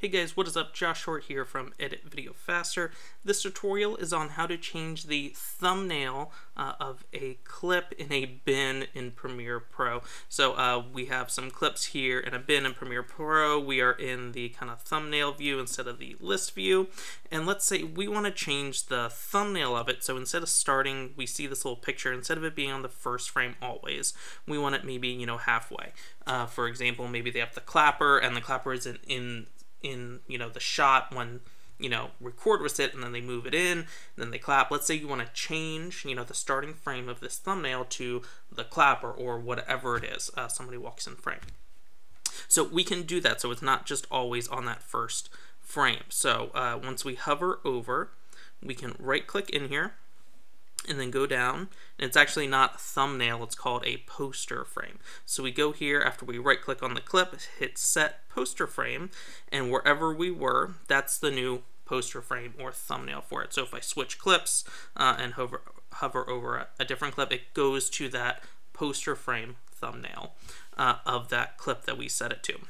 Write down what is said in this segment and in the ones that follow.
Hey guys, what is up? Josh Short here from Edit Video Faster. This tutorial is on how to change the thumbnail uh, of a clip in a bin in Premiere Pro. So uh, we have some clips here in a bin in Premiere Pro. We are in the kind of thumbnail view instead of the list view. And let's say we want to change the thumbnail of it. So instead of starting, we see this little picture, instead of it being on the first frame always, we want it maybe, you know, halfway. Uh, for example, maybe they have the clapper and the clapper isn't in in you know the shot when you know record was hit and then they move it in then they clap. Let's say you want to change you know the starting frame of this thumbnail to the clapper or whatever it is uh, somebody walks in frame. So we can do that so it's not just always on that first frame. So uh, once we hover over we can right click in here and then go down. And it's actually not thumbnail, it's called a poster frame. So we go here after we right click on the clip, hit set poster frame, and wherever we were, that's the new poster frame or thumbnail for it. So if I switch clips uh, and hover, hover over a, a, different clip, it goes to that poster frame thumbnail uh, of that clip that we set it to.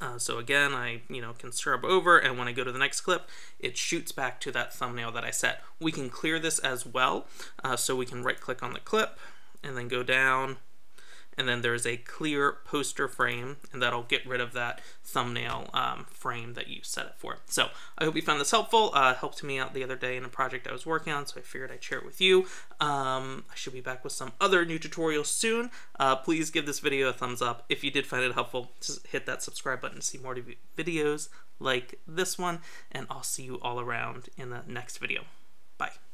Uh, so again, I you know can scrub over, and when I go to the next clip, it shoots back to that thumbnail that I set. We can clear this as well, uh, so we can right click on the clip, and then go down, and then there's a clear poster frame and that'll get rid of that thumbnail um, frame that you set it for. So I hope you found this helpful. Uh, helped me out the other day in a project I was working on, so I figured I'd share it with you. Um, I should be back with some other new tutorials soon. Uh, please give this video a thumbs up. If you did find it helpful, just hit that subscribe button to see more videos like this one, and I'll see you all around in the next video. Bye.